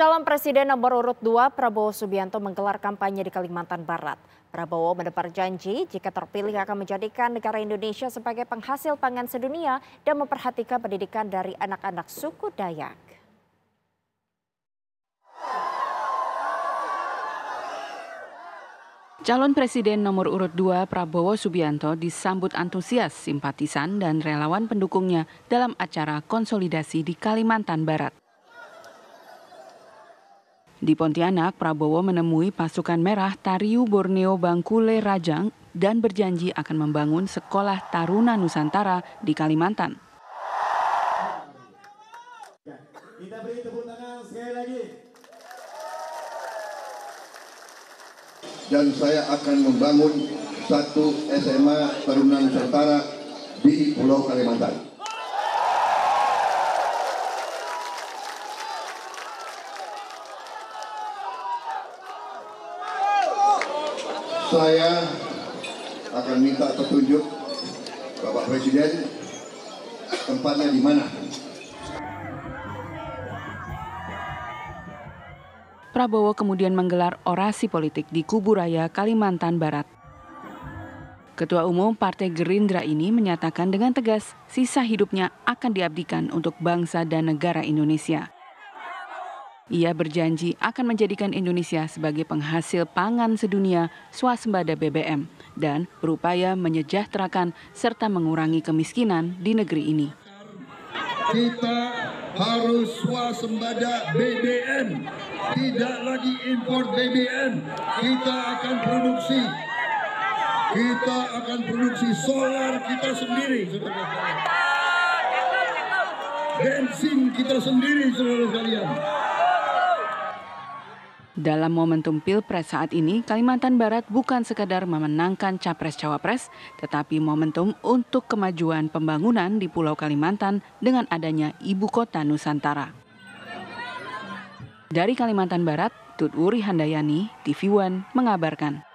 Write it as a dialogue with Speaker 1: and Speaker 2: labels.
Speaker 1: Calon Presiden nomor urut 2 Prabowo Subianto menggelar kampanye di Kalimantan Barat. Prabowo mendebar janji jika terpilih akan menjadikan negara Indonesia sebagai penghasil pangan sedunia dan memperhatikan pendidikan dari anak-anak suku Dayak.
Speaker 2: Calon Presiden nomor urut 2 Prabowo Subianto disambut antusias simpatisan dan relawan pendukungnya dalam acara konsolidasi di Kalimantan Barat. Di Pontianak, Prabowo menemui pasukan merah Tariu Borneo Bangkule Rajang dan berjanji akan membangun sekolah Taruna Nusantara di Kalimantan. Kita beri tepuk tangan sekali lagi.
Speaker 3: Dan saya akan membangun satu SMA Taruna Nusantara di Pulau Kalimantan. Saya akan minta petunjuk Bapak Presiden tempatnya di mana.
Speaker 2: Prabowo kemudian menggelar orasi politik di Kuburaya, Kalimantan Barat. Ketua Umum Partai Gerindra ini menyatakan dengan tegas sisa hidupnya akan diabdikan untuk bangsa dan negara Indonesia. Ia berjanji akan menjadikan Indonesia sebagai penghasil pangan sedunia swasembada BBM dan berupaya menyejahterakan serta mengurangi kemiskinan di negeri ini.
Speaker 4: Kita harus swasembada BBM, tidak lagi impor BBM. Kita akan produksi, kita akan produksi solar kita sendiri, bensin kita sendiri, saudara sekalian.
Speaker 2: Dalam momentum Pilpres saat ini, Kalimantan Barat bukan sekadar memenangkan capres-cawapres, tetapi momentum untuk kemajuan pembangunan di Pulau Kalimantan dengan adanya Ibu Kota Nusantara. Dari Kalimantan Barat, Tut Wuri Handayani, TV One mengabarkan.